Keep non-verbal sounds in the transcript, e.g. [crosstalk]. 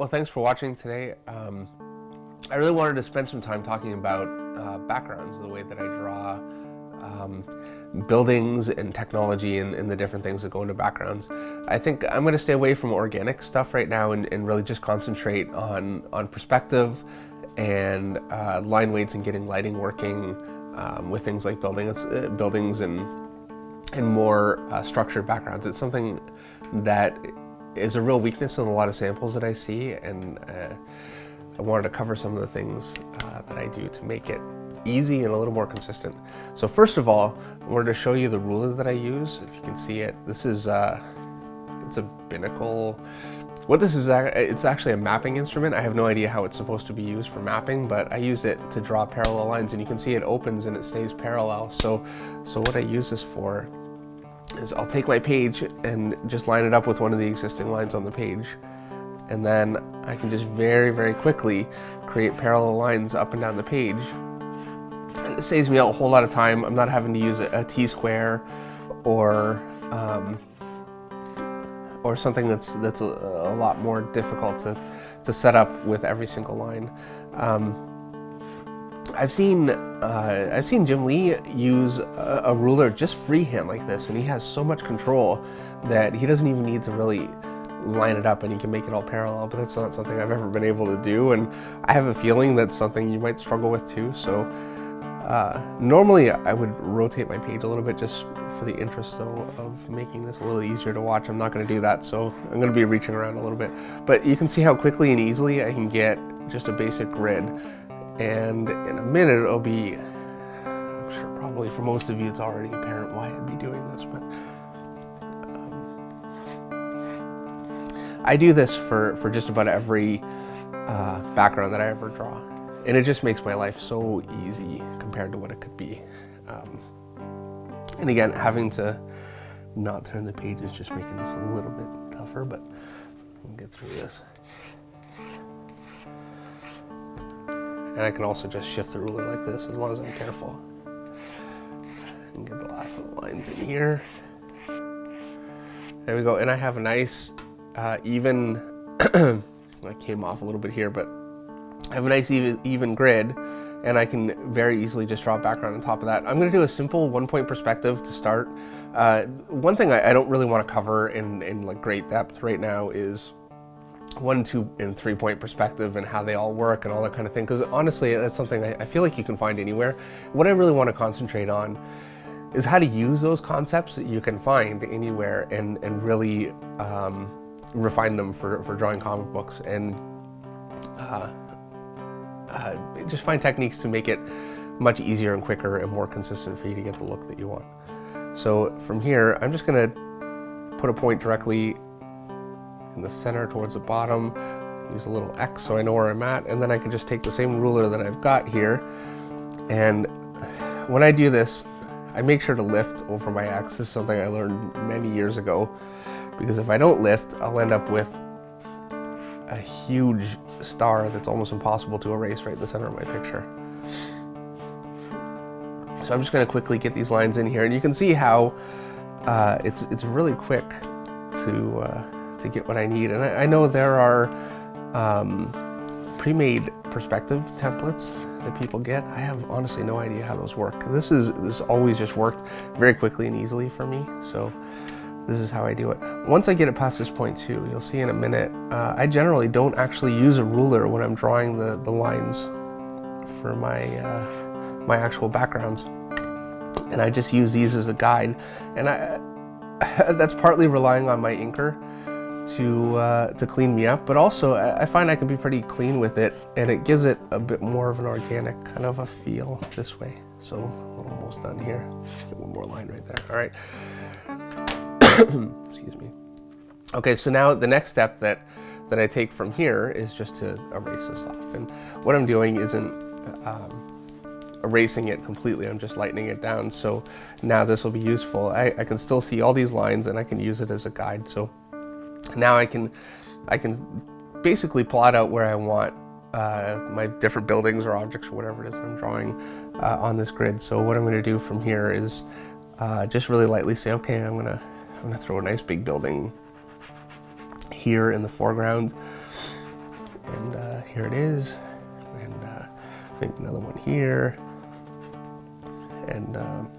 well, thanks for watching today. Um, I really wanted to spend some time talking about uh, backgrounds, the way that I draw um, buildings and technology and, and, the different things that go into backgrounds. I think I'm going to stay away from organic stuff right now and, and really just concentrate on, on perspective and uh, line weights and getting lighting working um, with things like buildings, uh, buildings and, and more uh, structured backgrounds. It's something that is a real weakness in a lot of samples that I see and uh, I wanted to cover some of the things uh, that I do to make it easy and a little more consistent. So first of all, I wanted to show you the ruler that I use. If you can see it, this is uh, it's a binnacle. What this is, it's actually a mapping instrument. I have no idea how it's supposed to be used for mapping, but I use it to draw parallel lines and you can see it opens and it stays parallel. So, so what I use this for is I'll take my page and just line it up with one of the existing lines on the page. And then I can just very, very quickly create parallel lines up and down the page it saves me a whole lot of time. I'm not having to use a, a T-square or um, or something that's that's a, a, lot more difficult to, to set up with every single line. Um, I've seen uh, I've seen Jim Lee use a, a, ruler just freehand like this, and he has so much control that he doesn't even need to really line it up and he can make it all parallel. But that's not something I've ever been able to do, and I have a feeling that's something you might struggle with too. So uh, normally I would rotate my page a little bit just for the interest though of making this a little easier to watch. I'm not going to do that so I'm going to be reaching around a little bit. But you can see how quickly and easily I can get just a basic grid and in a minute it'll be, I'm sure probably for most of you it's already apparent why I'd be doing this but um, I do this for, for just about every uh, background that I ever draw and it just makes my life so easy compared to what it could be. Um, and again, having to not turn the page is just making this a little bit tougher, but we'll get through this. And I can also just shift the ruler like this as long as I'm careful. And get the last little lines in here. There we go. And I have a nice, uh, even, [clears throat] I came off a little bit here, but I have a nice even, even grid and I can very easily just draw a background on top of that. I'm going to do a simple one point perspective to start. Uh, one thing I, I, don't really want to cover in, in like great depth right now is one, two, and three point perspective and how they all work and all that kind of thing. Because honestly, that's something I, feel like you can find anywhere. What I really want to concentrate on is how to use those concepts that you can find anywhere and, and really um, refine them for, for drawing comic books. And uh, uh, just find techniques to make it much easier and quicker and more consistent for you to get the look that you want. So from here, I'm just gonna put a point directly the center towards the bottom, use a little X so I know where I'm at, and then I can just take the same ruler that I've got here, and when I do this, I make sure to lift over my X. This is something I learned many years ago, because if I don't lift, I'll end up with a huge star that's almost impossible to erase right in the center of my picture. So I'm just going to quickly get these lines in here, and you can see how uh, it's it's really quick to uh, to get what I need. And I, I know there are um, pre-made perspective templates that people get. I have honestly no idea how those work. This is this always just worked very quickly and easily for me. So this is how I do it. Once I get it past this point too, you'll see in a minute, uh, I generally don't actually use a ruler when I'm drawing the, the lines for my, uh, my actual backgrounds. And I just use these as a guide. And I, [laughs] that's partly relying on my inker to, uh, to clean me up, but also I find I can be pretty clean with it and it gives it a bit more of an organic kind of a feel this way. So almost done here. Get one more line right there. All right. [coughs] Excuse me. Okay, so now the next step that, that I take from here is just to erase this off. And what I'm doing isn't um, erasing it completely, I'm just lightening it down. So now this will be useful. I, I can still see all these lines and I can use it as a guide. So now I can, I can basically plot out where I want uh, my different buildings or objects or whatever it is I'm drawing uh, on this grid. So what I'm going to do from here is uh, just really lightly say, okay, I'm going to I'm gonna throw a nice big building here in the foreground. And uh, here it is. And uh, maybe another one here. And um,